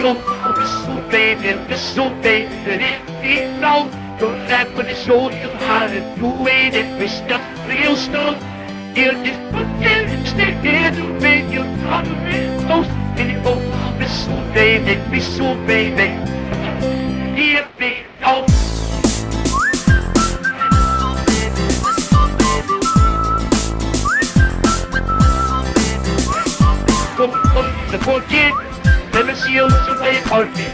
trots op de stoelpeper, de stoelpeper in die vrouw. Door rijpen is zoten haren, hoe weet het wist dat veel stond. Hier is potje, steek hier de weet je, had hem in de. In die ogen van de stoelpeper, de stoelpeper, hier ben ik al. Kom op, de. Me you so they call me.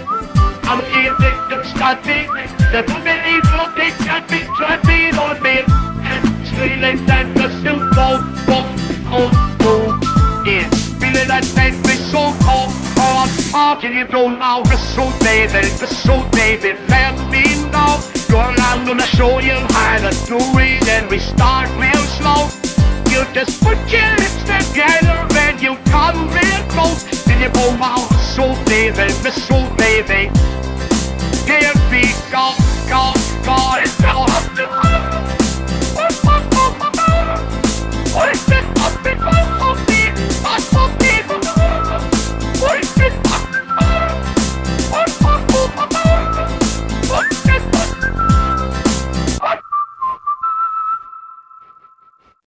I'm don't start me. The they can't be trapping on me. Like that, the go, go, go, go, yeah. Feeling that night, we so cold, cold. How can you go now? Whistle, baby, whistle, baby, let me know. You're I'm gonna show you how to do it, and we start real slow. You just put your lips together and you come real close. Then you go out, so baby, whistle, baby.